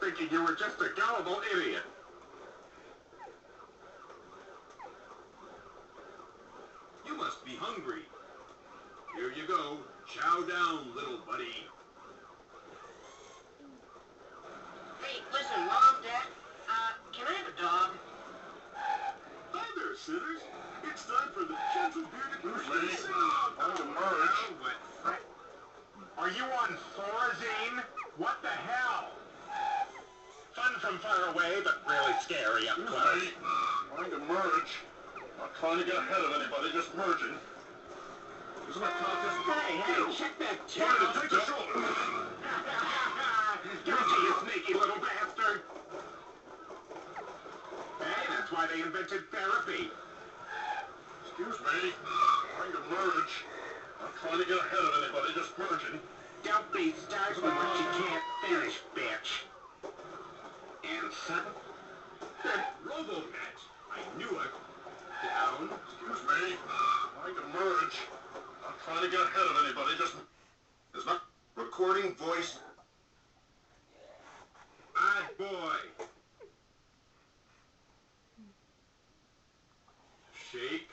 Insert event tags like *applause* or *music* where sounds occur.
thinking you were just a gullible idiot. You must be hungry. Here you go. Chow down, little buddy. Hey, listen, Mom, Dad, uh, can I have a dog? Hi there, sitters. It's time for the gentle bearded Lady, Christian sing-along. Oh, merge. Are you on Thorazine? What the hell? From far away, but really scary up close. Trying to merge. Not trying to get ahead of anybody, just merging. Isn't that contest? Hey, hey, check that tail. take the shoulder. *laughs* Guilty, you sneaky little bastard. Hey, that's why they invented therapy. Excuse me. Trying to merge. Not trying to get ahead of anybody, just merging. Don't be starting Robomat! I knew it! Down. Excuse me. I can merge. Not trying to get ahead of anybody, just... There's not... Recording voice... Bad boy! Shake.